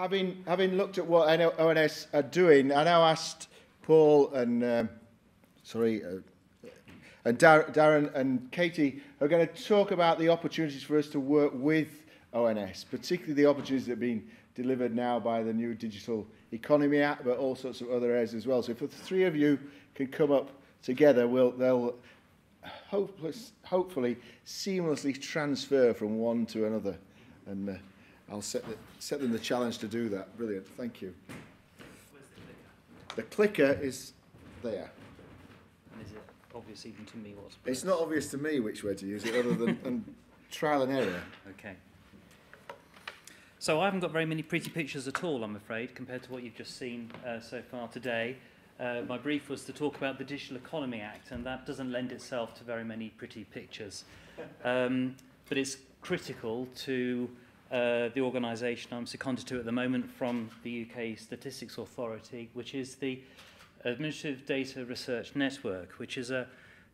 having, having looked at what ONS are doing, I now asked Paul and, um, sorry, uh, and Dar Darren and Katie are going to talk about the opportunities for us to work with ONS, particularly the opportunities that have been delivered now by the new Digital Economy Act, but all sorts of other areas as well. So if the three of you can come up together, we'll, they'll hopeless, hopefully seamlessly transfer from one to another. And uh, I'll set, the, set them the challenge to do that. Brilliant. Thank you. The clicker is there. And is it obvious even to me what's It's not obvious to me which way to use it other than and trial and error. Okay. So I haven't got very many pretty pictures at all, I'm afraid, compared to what you've just seen uh, so far today. Uh, my brief was to talk about the Digital Economy Act, and that doesn't lend itself to very many pretty pictures. Um, but it's critical to uh, the organisation I'm seconded to at the moment from the UK Statistics Authority, which is the Administrative Data Research Network, which is a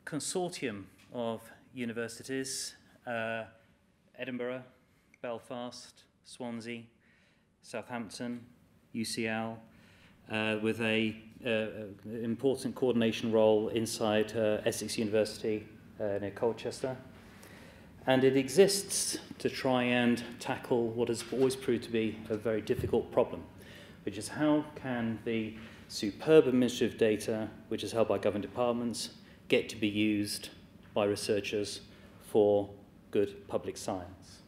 consortium of universities, uh, Edinburgh, Belfast, Swansea, Southampton, UCL, uh, with a uh, important coordination role inside uh, Essex University uh, near Colchester. And it exists to try and tackle what has always proved to be a very difficult problem, which is how can the superb administrative data, which is held by government departments, get to be used by researchers for good public science.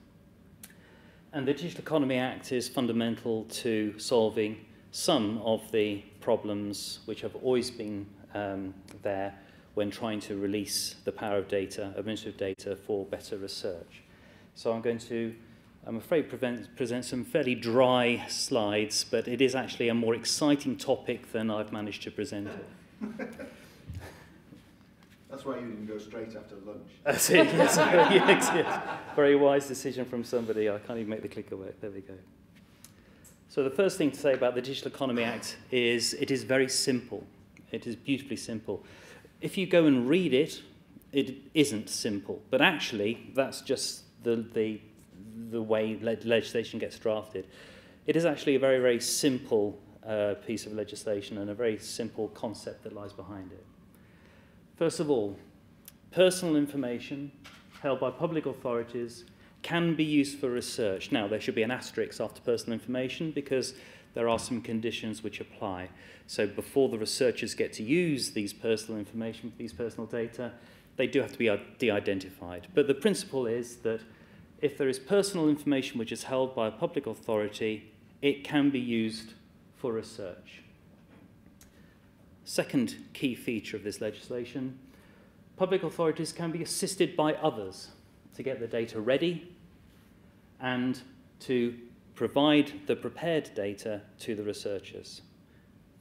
And the Digital Economy Act is fundamental to solving some of the problems which have always been um, there when trying to release the power of data, administrative data, for better research. So I'm going to, I'm afraid, prevent, present some fairly dry slides, but it is actually a more exciting topic than I've managed to present it. That's why you didn't go straight after lunch. That's it, yes. yes, yes. Very wise decision from somebody. I can't even make the clicker work. There we go. So the first thing to say about the Digital Economy Act is it is very simple. It is beautifully simple. If you go and read it, it isn't simple. But actually, that's just the, the, the way le legislation gets drafted. It is actually a very, very simple uh, piece of legislation and a very simple concept that lies behind it. First of all, personal information held by public authorities can be used for research. Now, there should be an asterisk after personal information because there are some conditions which apply. So before the researchers get to use these personal information, these personal data, they do have to be de-identified. But the principle is that if there is personal information which is held by a public authority, it can be used for research. Second key feature of this legislation, public authorities can be assisted by others to get the data ready and to provide the prepared data to the researchers.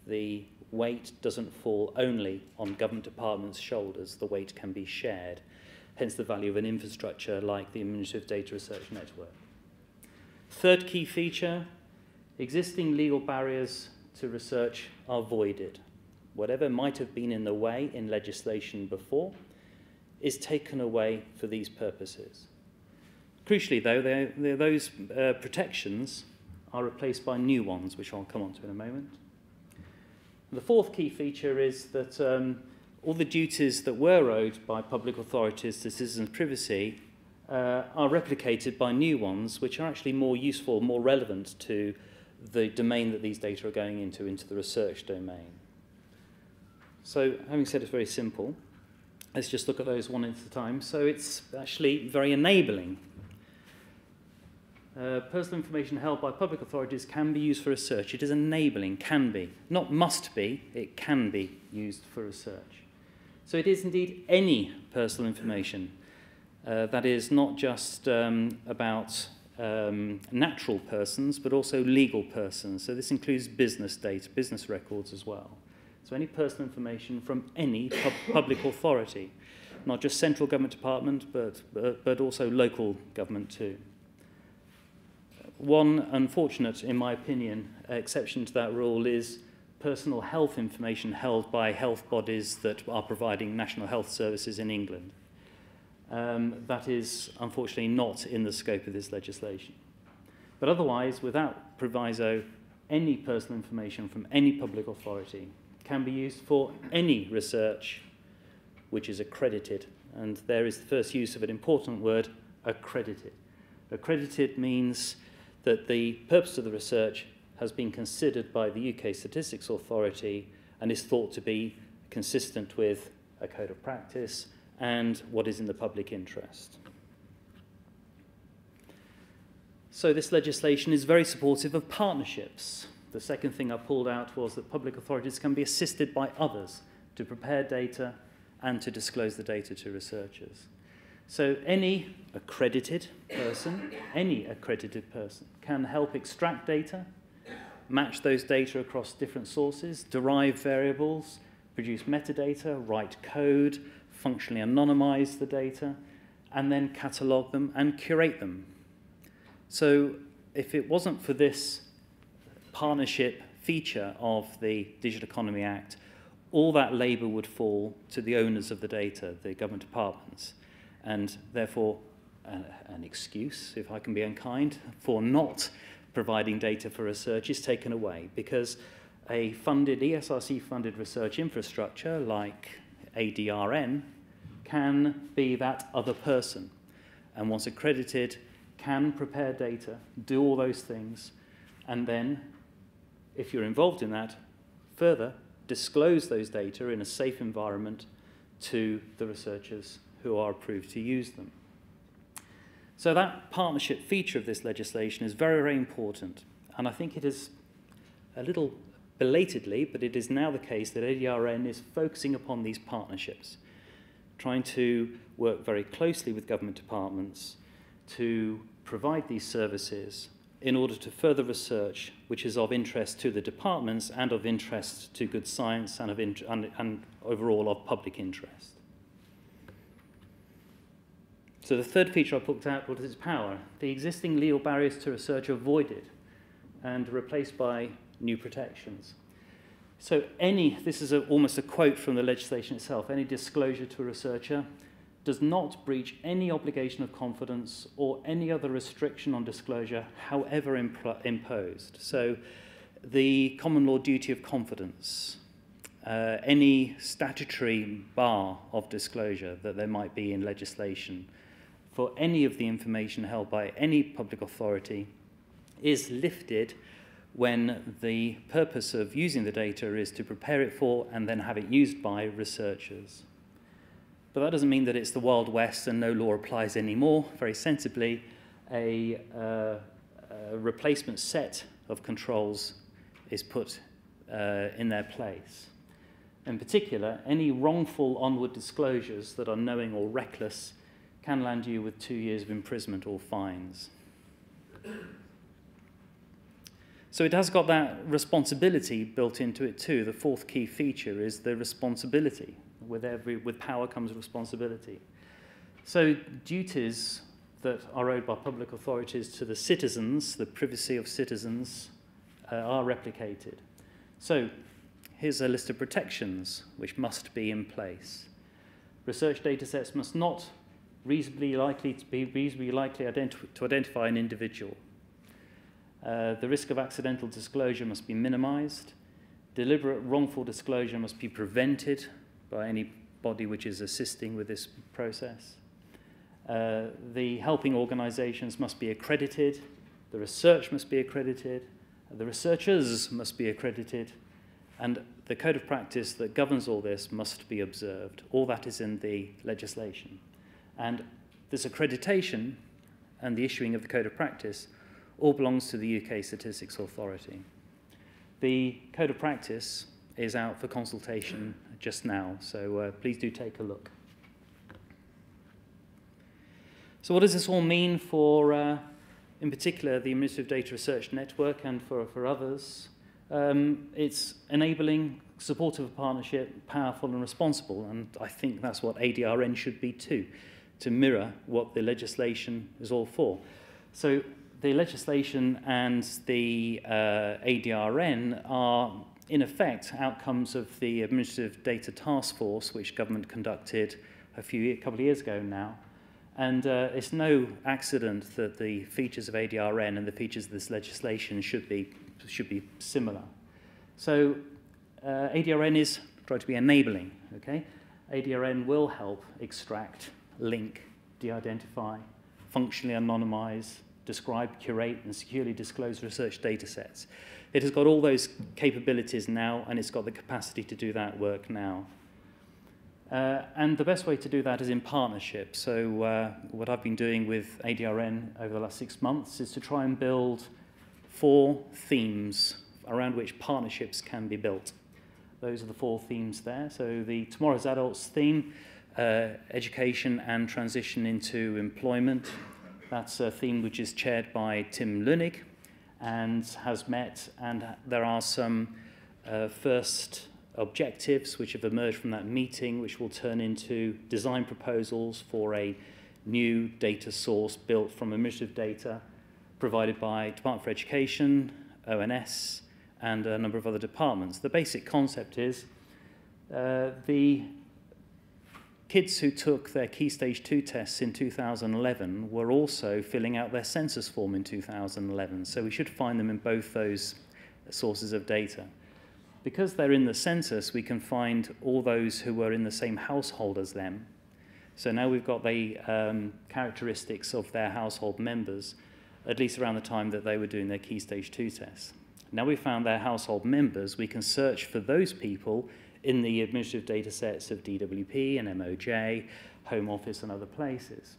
The weight doesn't fall only on government departments' shoulders, the weight can be shared, hence the value of an infrastructure like the Administrative Data Research Network. Third key feature, existing legal barriers to research are voided. Whatever might have been in the way in legislation before is taken away for these purposes. Crucially, though, they're, they're those uh, protections are replaced by new ones, which I'll come on to in a moment. The fourth key feature is that um, all the duties that were owed by public authorities to citizens' privacy uh, are replicated by new ones, which are actually more useful, more relevant to the domain that these data are going into, into the research domain. So, having said it's very simple, let's just look at those one at a time. So it's actually very enabling. Uh, personal information held by public authorities can be used for research. It is enabling, can be. Not must be, it can be used for research. So it is indeed any personal information uh, that is not just um, about um, natural persons, but also legal persons. So this includes business data, business records as well. So any personal information from any pub public authority, not just central government department, but, but, but also local government too. One unfortunate, in my opinion, exception to that rule is personal health information held by health bodies that are providing national health services in England. Um, that is unfortunately not in the scope of this legislation. But otherwise, without proviso, any personal information from any public authority can be used for any research which is accredited. And there is the first use of an important word, accredited. Accredited means that the purpose of the research has been considered by the UK Statistics Authority and is thought to be consistent with a code of practice and what is in the public interest. So this legislation is very supportive of partnerships. The second thing I pulled out was that public authorities can be assisted by others to prepare data and to disclose the data to researchers. So any accredited person, any accredited person can help extract data, match those data across different sources, derive variables, produce metadata, write code, functionally anonymize the data, and then catalog them and curate them. So if it wasn't for this partnership feature of the Digital Economy Act, all that labour would fall to the owners of the data, the government departments, and therefore an excuse, if I can be unkind, for not providing data for research is taken away because a funded, ESRC funded research infrastructure like ADRN can be that other person. And once accredited, can prepare data, do all those things, and then, if you're involved in that, further disclose those data in a safe environment to the researchers who are approved to use them. So that partnership feature of this legislation is very, very important. And I think it is a little belatedly, but it is now the case that ADRN is focusing upon these partnerships, trying to work very closely with government departments to provide these services in order to further research which is of interest to the departments and of interest to good science and, of and, and overall of public interest. So the third feature I put out was its power. The existing legal barriers to research are avoided and replaced by new protections. So any, this is a, almost a quote from the legislation itself, any disclosure to a researcher does not breach any obligation of confidence or any other restriction on disclosure, however imp imposed. So the common law duty of confidence, uh, any statutory bar of disclosure that there might be in legislation for any of the information held by any public authority is lifted when the purpose of using the data is to prepare it for and then have it used by researchers. But that doesn't mean that it's the Wild West and no law applies anymore. Very sensibly, a, uh, a replacement set of controls is put uh, in their place. In particular, any wrongful onward disclosures that are knowing or reckless can land you with two years of imprisonment or fines. So it has got that responsibility built into it too. The fourth key feature is the responsibility. With, every, with power comes responsibility. So duties that are owed by public authorities to the citizens, the privacy of citizens, uh, are replicated. So here's a list of protections which must be in place. Research data sets must not reasonably likely to be reasonably likely to identify an individual. Uh, the risk of accidental disclosure must be minimized. Deliberate wrongful disclosure must be prevented by any body which is assisting with this process. Uh, the helping organizations must be accredited. The research must be accredited. The researchers must be accredited. And the code of practice that governs all this must be observed. All that is in the legislation. And this accreditation and the issuing of the code of practice all belongs to the UK Statistics Authority. The Code of Practice is out for consultation just now, so uh, please do take a look. So what does this all mean for, uh, in particular, the Administrative Data Research Network and for, for others? Um, it's enabling supportive partnership, powerful and responsible, and I think that's what ADRN should be too, to mirror what the legislation is all for. So the legislation and the uh, ADRN are, in effect, outcomes of the Administrative Data Task Force, which government conducted a few a couple of years ago now. And uh, it's no accident that the features of ADRN and the features of this legislation should be, should be similar. So uh, ADRN is trying to be enabling, okay? ADRN will help extract, link, de-identify, functionally anonymize, describe, curate, and securely disclose research data sets. It has got all those capabilities now, and it's got the capacity to do that work now. Uh, and the best way to do that is in partnership. So uh, what I've been doing with ADRN over the last six months is to try and build four themes around which partnerships can be built. Those are the four themes there. So the Tomorrow's Adults theme, uh, education and transition into employment. That's a theme which is chaired by Tim Leunig and has met, and there are some uh, first objectives which have emerged from that meeting, which will turn into design proposals for a new data source built from administrative data provided by Department for Education, ONS, and a number of other departments. The basic concept is uh, the kids who took their Key Stage 2 tests in 2011 were also filling out their census form in 2011, so we should find them in both those sources of data. Because they're in the census, we can find all those who were in the same household as them. So now we've got the um, characteristics of their household members, at least around the time that they were doing their Key Stage 2 tests. Now we've found their household members, we can search for those people in the administrative data sets of DWP and MOJ, Home Office and other places.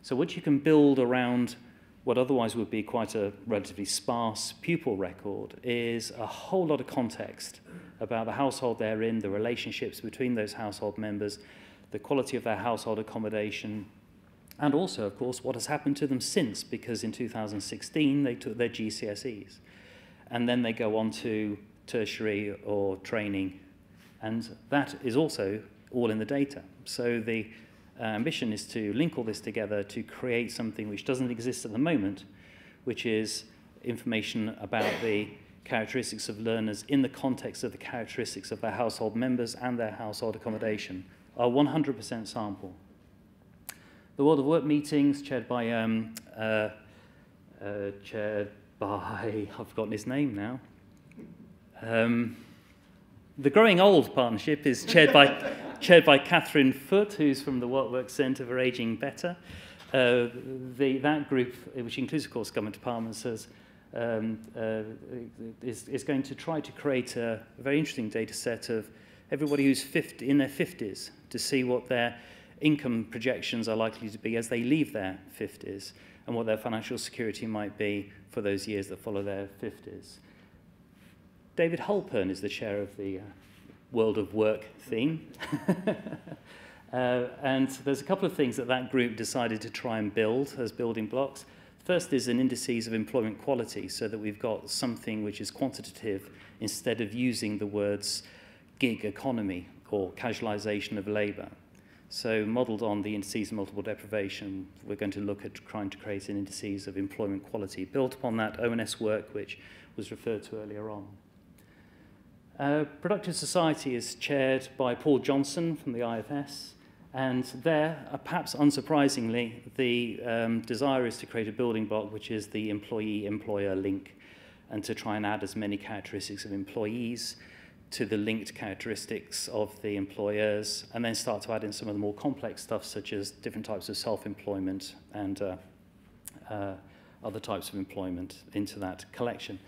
So what you can build around what otherwise would be quite a relatively sparse pupil record is a whole lot of context about the household they're in, the relationships between those household members, the quality of their household accommodation, and also, of course, what has happened to them since, because in 2016 they took their GCSEs. And then they go on to tertiary or training, and that is also all in the data. So the uh, ambition is to link all this together to create something which doesn't exist at the moment, which is information about the characteristics of learners in the context of the characteristics of their household members and their household accommodation, a 100% sample. The World of Work meetings, chaired by, um, uh, uh, chaired by, I've forgotten his name now. Um, the Growing Old Partnership is chaired by chaired by Catherine Foot, who's from the What Centre for Ageing Better. Uh, the, that group, which includes, of course, government departments, has, um, uh, is, is going to try to create a, a very interesting data set of everybody who's 50, in their 50s to see what their income projections are likely to be as they leave their 50s and what their financial security might be for those years that follow their 50s. David Halpern is the chair of the uh, world of work theme. uh, and there's a couple of things that that group decided to try and build as building blocks. First is an indices of employment quality so that we've got something which is quantitative instead of using the words gig economy or casualization of labor. So modeled on the indices of multiple deprivation, we're going to look at trying to create an indices of employment quality built upon that ONS work which was referred to earlier on. Uh, Productive Society is chaired by Paul Johnson from the IFS, and there, uh, perhaps unsurprisingly, the um, desire is to create a building block which is the employee-employer link, and to try and add as many characteristics of employees to the linked characteristics of the employers, and then start to add in some of the more complex stuff, such as different types of self-employment and uh, uh, other types of employment into that collection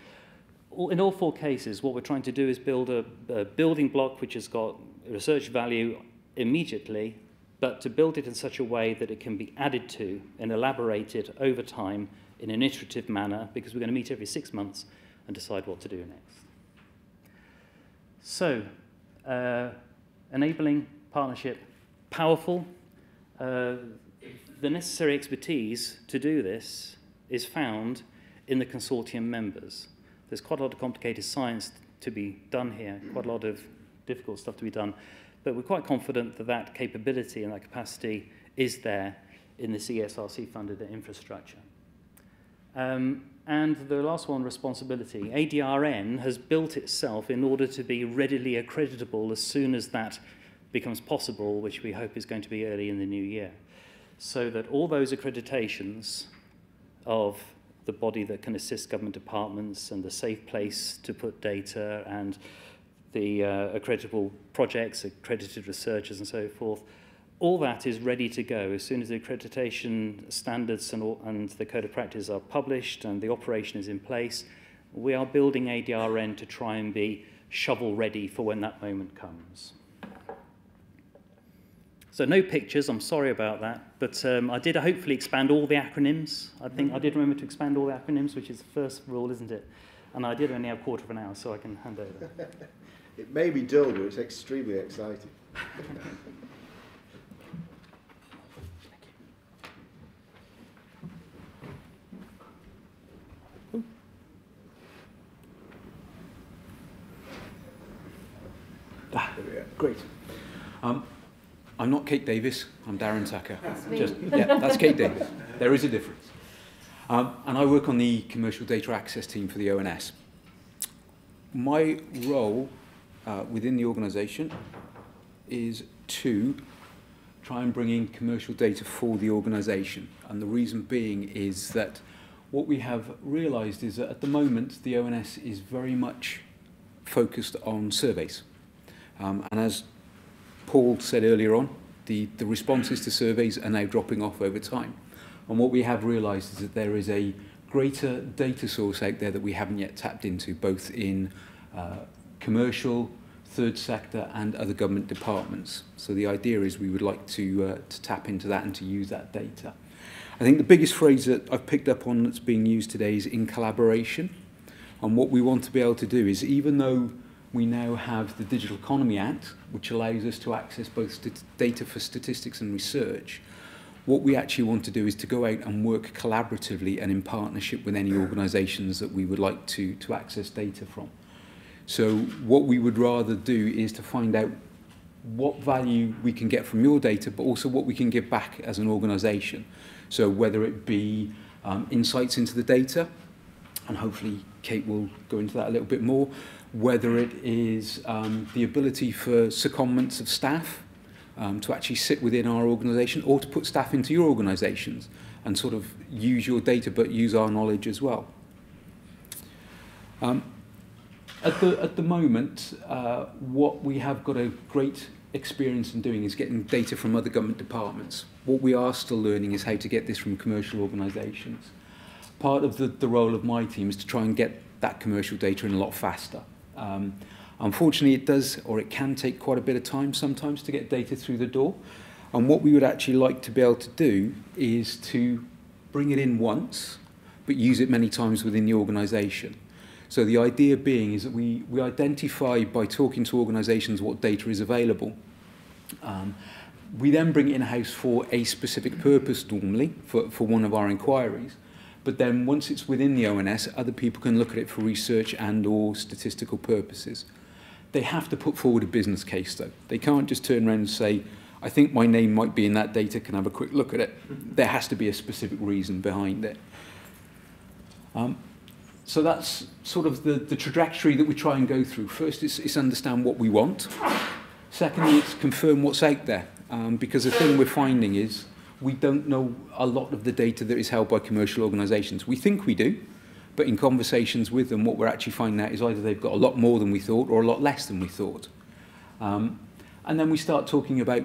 in all four cases, what we're trying to do is build a, a building block which has got research value immediately, but to build it in such a way that it can be added to and elaborated over time in an iterative manner, because we're going to meet every six months and decide what to do next. So, uh, enabling partnership, powerful. Uh, the necessary expertise to do this is found in the consortium members. There's quite a lot of complicated science to be done here, quite a lot of difficult stuff to be done. But we're quite confident that that capability and that capacity is there in this ESRC funded infrastructure. Um, and the last one, responsibility. ADRN has built itself in order to be readily accreditable as soon as that becomes possible, which we hope is going to be early in the new year. so that all those accreditations of the body that can assist government departments and the safe place to put data and the uh, accreditable projects, accredited researchers and so forth. All that is ready to go as soon as the accreditation standards and, all, and the code of practice are published and the operation is in place. We are building ADRN to try and be shovel ready for when that moment comes. So no pictures, I'm sorry about that, but um, I did hopefully expand all the acronyms. I think I did remember to expand all the acronyms, which is the first rule, isn't it? And I did only have a quarter of an hour, so I can hand over. it may be dull, but it's extremely exciting. Ah, great. Um, I'm not Kate Davies, I'm Darren Tucker. That's me. Just, yeah, that's Kate Davies. There is a difference. Um, and I work on the commercial data access team for the ONS. My role uh, within the organisation is to try and bring in commercial data for the organisation. And the reason being is that what we have realised is that at the moment the ONS is very much focused on surveys. Um, and as Paul said earlier on, the, the responses to surveys are now dropping off over time. And what we have realised is that there is a greater data source out there that we haven't yet tapped into, both in uh, commercial, third sector and other government departments. So the idea is we would like to, uh, to tap into that and to use that data. I think the biggest phrase that I've picked up on that's being used today is in collaboration. And what we want to be able to do is even though we now have the Digital Economy Act, which allows us to access both data for statistics and research. What we actually want to do is to go out and work collaboratively and in partnership with any organisations that we would like to, to access data from. So what we would rather do is to find out what value we can get from your data, but also what we can give back as an organisation. So whether it be um, insights into the data, and hopefully Kate will go into that a little bit more, whether it is um, the ability for secondments of staff um, to actually sit within our organisation or to put staff into your organisations and sort of use your data but use our knowledge as well. Um, at, the, at the moment, uh, what we have got a great experience in doing is getting data from other government departments. What we are still learning is how to get this from commercial organisations. Part of the, the role of my team is to try and get that commercial data in a lot faster. Um, unfortunately, it does or it can take quite a bit of time sometimes to get data through the door. And what we would actually like to be able to do is to bring it in once, but use it many times within the organisation. So the idea being is that we, we identify by talking to organisations what data is available. Um, we then bring it in-house for a specific purpose normally for, for one of our inquiries. But then once it's within the ONS, other people can look at it for research and or statistical purposes. They have to put forward a business case though. They can't just turn around and say, I think my name might be in that data, can I have a quick look at it? There has to be a specific reason behind it. Um, so that's sort of the, the trajectory that we try and go through. First, it's, it's understand what we want. Secondly, it's confirm what's out there. Um, because the thing we're finding is we don't know a lot of the data that is held by commercial organisations. We think we do, but in conversations with them, what we're actually finding out is either they've got a lot more than we thought or a lot less than we thought. Um, and then we start talking about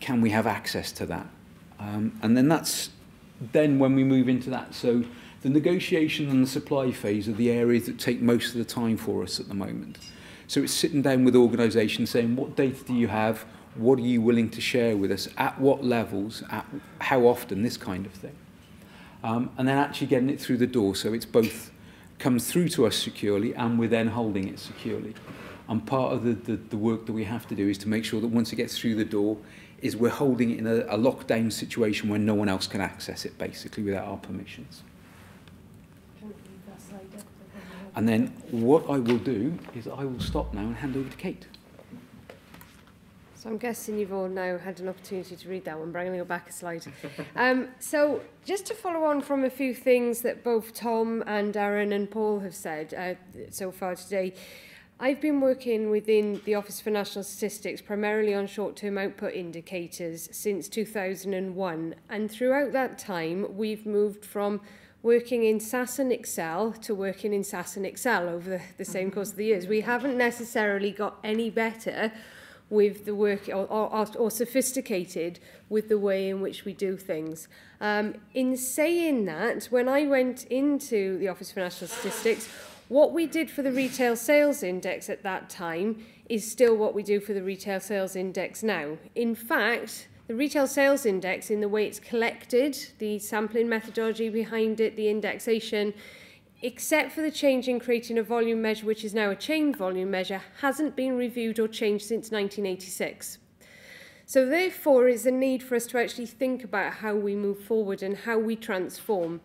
can we have access to that? Um, and then that's then when we move into that. So the negotiation and the supply phase are the areas that take most of the time for us at the moment. So it's sitting down with organisations saying, what data do you have? What are you willing to share with us? At what levels? At how often? This kind of thing. Um, and then actually getting it through the door so it's both comes through to us securely and we're then holding it securely. And part of the, the, the work that we have to do is to make sure that once it gets through the door, is we're holding it in a, a lockdown situation where no one else can access it, basically, without our permissions. And then what I will do is I will stop now and hand over to Kate. So I'm guessing you've all now had an opportunity to read that one, but I'm going to go back a slide. Um, so just to follow on from a few things that both Tom and Darren and Paul have said uh, so far today, I've been working within the Office for National Statistics primarily on short-term output indicators since 2001 and throughout that time we've moved from working in SAS and Excel to working in SAS and Excel over the, the same course of the years. We haven't necessarily got any better with the work or, or, or sophisticated with the way in which we do things. Um, in saying that, when I went into the Office for National Statistics, what we did for the retail sales index at that time is still what we do for the retail sales index now. In fact, the retail sales index, in the way it's collected, the sampling methodology behind it, the indexation, except for the change in creating a volume measure which is now a chain volume measure, hasn't been reviewed or changed since 1986. So therefore, is a need for us to actually think about how we move forward and how we transform.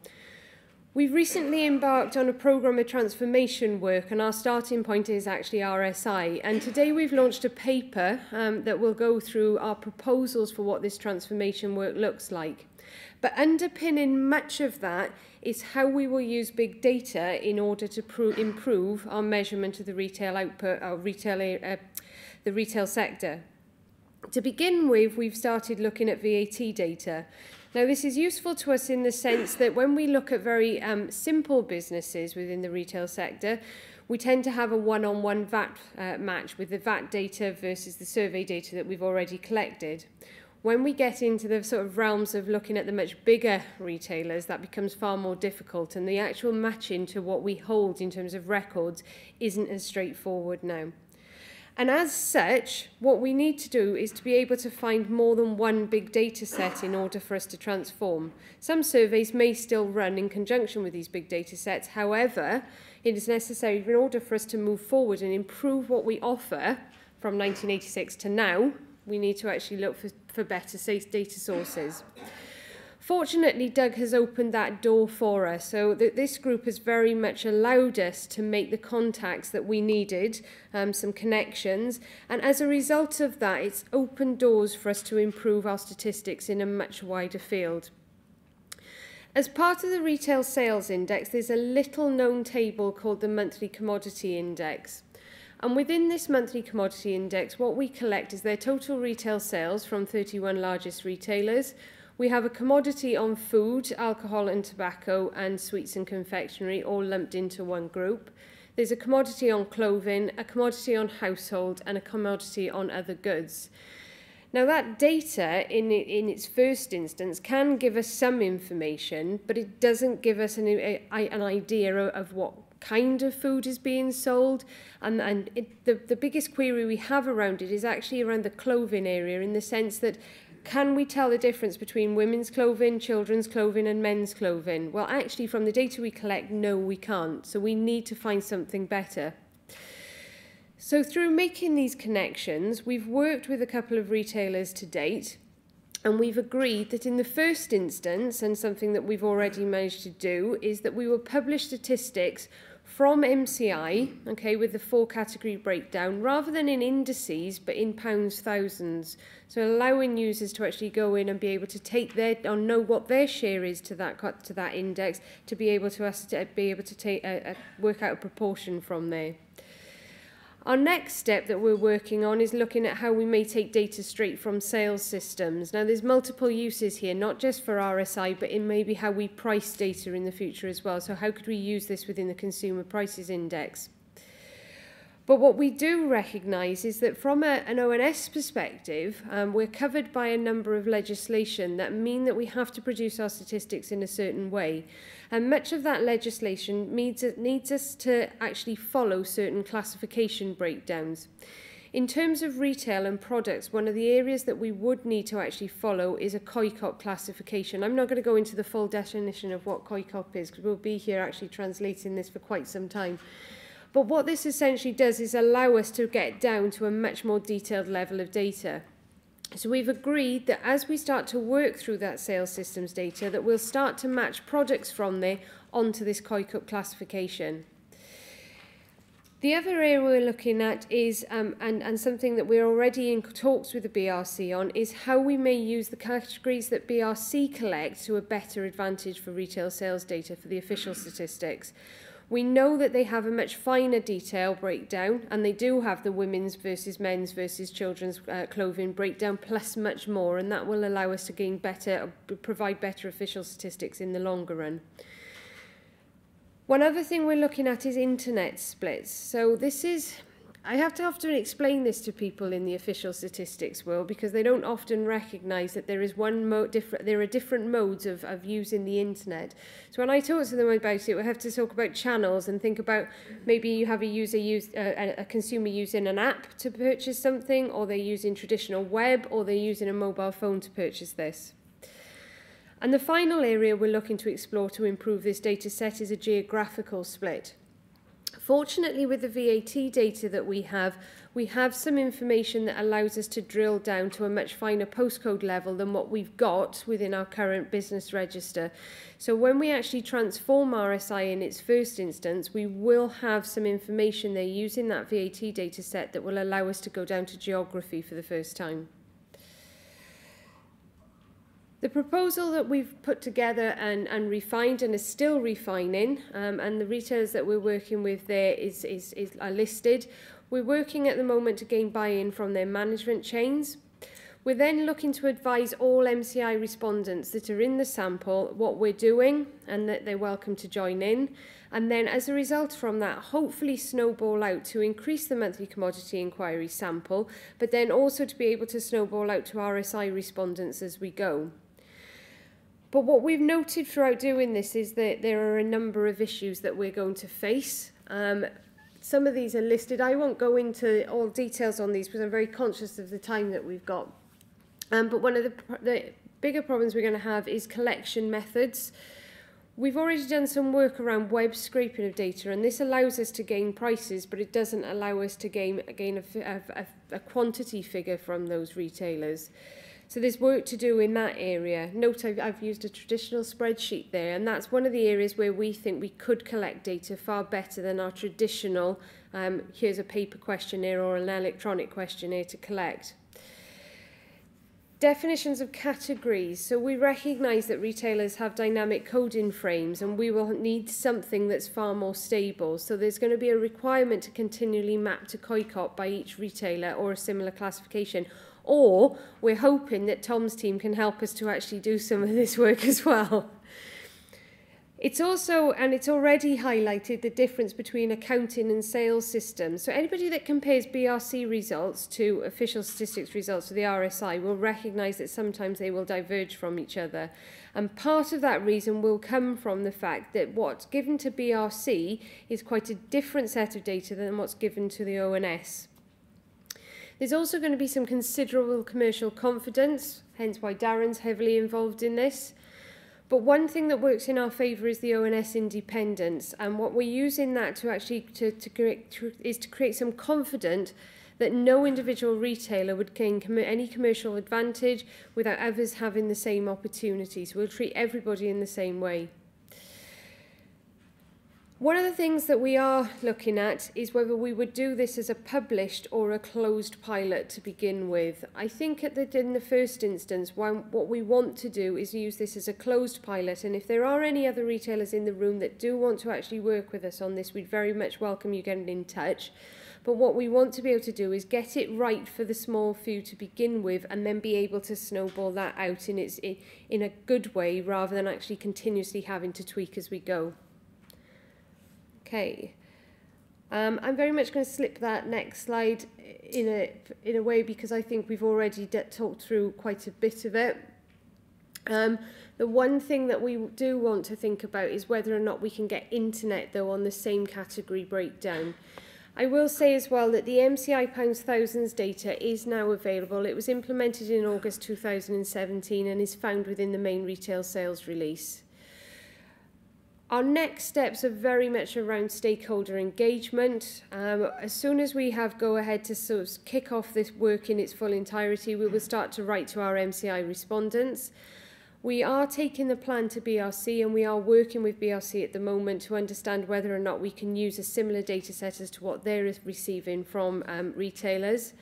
We've recently embarked on a programme of transformation work, and our starting point is actually RSI. And today we've launched a paper um, that will go through our proposals for what this transformation work looks like. But underpinning much of that is how we will use big data in order to improve our measurement of the retail output, our retail, uh, the retail sector. To begin with, we've started looking at VAT data. Now, this is useful to us in the sense that when we look at very um, simple businesses within the retail sector, we tend to have a one-on-one -on -one VAT uh, match with the VAT data versus the survey data that we've already collected. When we get into the sort of realms of looking at the much bigger retailers, that becomes far more difficult, and the actual matching to what we hold in terms of records isn't as straightforward now. And as such, what we need to do is to be able to find more than one big data set in order for us to transform. Some surveys may still run in conjunction with these big data sets. However, it is necessary in order for us to move forward and improve what we offer from 1986 to now, we need to actually look for, for better data sources. Fortunately, Doug has opened that door for us, so that this group has very much allowed us to make the contacts that we needed, um, some connections, and as a result of that, it's opened doors for us to improve our statistics in a much wider field. As part of the retail sales index, there's a little known table called the monthly commodity index. And within this monthly commodity index, what we collect is their total retail sales from 31 largest retailers, We have a commodity on food, alcohol and tobacco, and sweets and confectionery all lumped into one group. There's a commodity on clothing, a commodity on household, and a commodity on other goods. Now that data in, in its first instance can give us some information, but it doesn't give us an, a, an idea of what kind of food is being sold and and it, the the biggest query we have around it is actually around the clothing area in the sense that can we tell the difference between women's clothing, children's clothing and men's clothing? Well, actually, from the data we collect, no, we can't. So we need to find something better. So through making these connections, we've worked with a couple of retailers to date, and we've agreed that in the first instance, and something that we've already managed to do, is that we will publish statistics from MCI, okay, with the four category breakdown, rather than in indices, but in pounds thousands. So allowing users to actually go in and be able to take their, or know what their share is to that, to that index, to be able to, be able to take, uh, uh, work out a proportion from there. Our next step that we're working on is looking at how we may take data straight from sales systems. Now, there's multiple uses here, not just for RSI, but in maybe how we price data in the future as well. So how could we use this within the Consumer Prices Index? But what we do recognise is that from a, an ONS perspective, um, we're covered by a number of legislation that mean that we have to produce our statistics in a certain way. And much of that legislation needs, needs us to actually follow certain classification breakdowns. In terms of retail and products, one of the areas that we would need to actually follow is a COICOP classification. I'm not going to go into the full definition of what COICOP is because we'll be here actually translating this for quite some time. But what this essentially does is allow us to get down to a much more detailed level of data. So we've agreed that as we start to work through that sales systems data, that we'll start to match products from there onto this COICOP classification. The other area we're looking at is, um, and, and something that we're already in talks with the BRC on, is how we may use the categories that BRC collect to a better advantage for retail sales data for the official statistics. We know that they have a much finer detail breakdown, and they do have the women's versus men's versus children's uh, clothing breakdown, plus much more, and that will allow us to gain better, provide better official statistics in the longer run. One other thing we're looking at is internet splits. So this is I have to often explain this to people in the official statistics world because they don't often recognize that there is one mo different there are different modes of, of using the internet. So when I talk to them about it, we have to talk about channels and think about maybe you have a user use uh, a consumer using an app to purchase something or they're using traditional web or they're using a mobile phone to purchase this. And the final area we're looking to explore to improve this data set is a geographical split. Fortunately, with the VAT data that we have, we have some information that allows us to drill down to a much finer postcode level than what we've got within our current business register. So when we actually transform RSI in its first instance, we will have some information there using that VAT data set that will allow us to go down to geography for the first time. The proposal that we've put together and, and refined and is still refining, um, and the retailers that we're working with there is, is, is are listed. We're working at the moment to gain buy-in from their management chains. We're then looking to advise all MCI respondents that are in the sample what we're doing and that they're welcome to join in. And then as a result from that, hopefully snowball out to increase the monthly commodity inquiry sample, but then also to be able to snowball out to RSI respondents as we go. But what we've noted throughout doing this is that there are a number of issues that we're going to face. Um, some of these are listed. I won't go into all details on these because I'm very conscious of the time that we've got. Um, but one of the, the bigger problems we're going to have is collection methods. We've already done some work around web scraping of data, and this allows us to gain prices, but it doesn't allow us to gain, gain a, a, a quantity figure from those retailers. So there's work to do in that area. Note I've, I've used a traditional spreadsheet there, and that's one of the areas where we think we could collect data far better than our traditional, um, here's a paper questionnaire or an electronic questionnaire to collect. Definitions of categories. So we recognise that retailers have dynamic coding frames and we will need something that's far more stable. So there's going to be a requirement to continually map to COICOP by each retailer or a similar classification or we're hoping that Tom's team can help us to actually do some of this work as well. It's also, and it's already highlighted the difference between accounting and sales systems. So anybody that compares BRC results to official statistics results to the RSI will recognise that sometimes they will diverge from each other. And part of that reason will come from the fact that what's given to BRC is quite a different set of data than what's given to the ONS. There's also going to be some considerable commercial confidence, hence why Darren's heavily involved in this. But one thing that works in our favour is the ONS independence, and what we're using that to actually to, to create to, is to create some confidence that no individual retailer would gain com any commercial advantage without others having the same opportunities. We'll treat everybody in the same way. One of the things that we are looking at is whether we would do this as a published or a closed pilot to begin with. I think at the, in the first instance, what we want to do is use this as a closed pilot. And if there are any other retailers in the room that do want to actually work with us on this, we'd very much welcome you getting in touch. But what we want to be able to do is get it right for the small few to begin with and then be able to snowball that out in, its, in, in a good way rather than actually continuously having to tweak as we go. Okay. Um, I'm very much going to slip that next slide in a, in a way because I think we've already talked through quite a bit of it. Um, the one thing that we do want to think about is whether or not we can get internet though on the same category breakdown. I will say as well that the MCI pounds thousands data is now available. It was implemented in August 2017 and is found within the main retail sales release. Our next steps are very much around stakeholder engagement. Um, as soon as we have go ahead to sort of kick off this work in its full entirety, we will start to write to our MCI respondents. We are taking the plan to BRC and we are working with BRC at the moment to understand whether or not we can use a similar data set as to what they're receiving from um, retailers.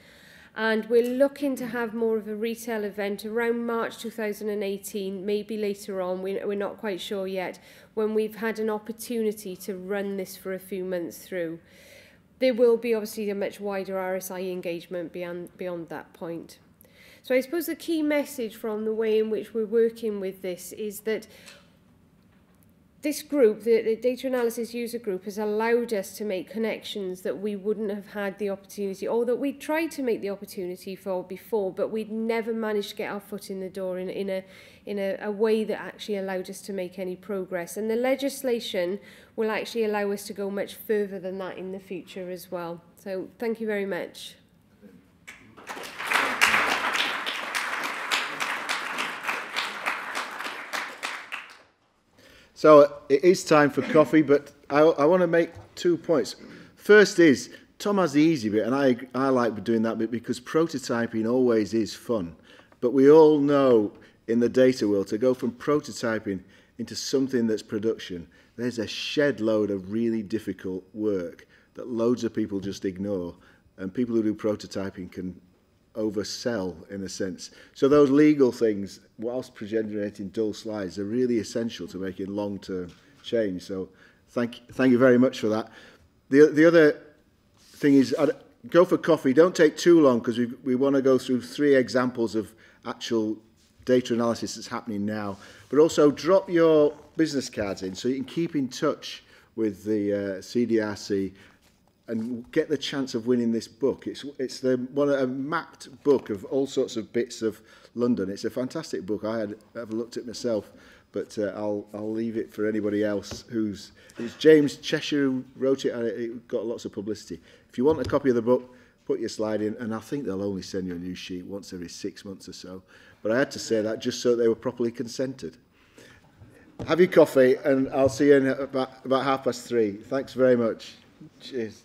and we're looking to have more of a retail event around March 2018, maybe later on, we're not quite sure yet, when we've had an opportunity to run this for a few months through. There will be obviously a much wider RSI engagement beyond, beyond that point. So I suppose the key message from the way in which we're working with this is that this group, the, the data analysis user group, has allowed us to make connections that we wouldn't have had the opportunity or that we tried to make the opportunity for before, but we'd never managed to get our foot in the door in, in, a, in a, a way that actually allowed us to make any progress. And the legislation will actually allow us to go much further than that in the future as well. So thank you very much. So it is time for coffee, but I, I want to make two points. First is, Tom has the easy bit, and I, I like doing that bit because prototyping always is fun. But we all know in the data world to go from prototyping into something that's production, there's a shed load of really difficult work that loads of people just ignore. And people who do prototyping can oversell in a sense. So those legal things, whilst generating dull slides, are really essential to making long-term change. So thank, thank you very much for that. The, the other thing is, I'd go for coffee. Don't take too long because we, we want to go through three examples of actual data analysis that's happening now. But also drop your business cards in so you can keep in touch with the uh, CDRC and get the chance of winning this book. It's it's the one a mapped book of all sorts of bits of London. It's a fantastic book. I had ever looked at myself, but uh, I'll I'll leave it for anybody else who's it's James Cheshire who wrote it and it, it got lots of publicity. If you want a copy of the book, put your slide in and I think they'll only send you a new sheet once every 6 months or so. But I had to say that just so they were properly consented. Have your coffee and I'll see you in about, about half past three. Thanks very much. Cheers.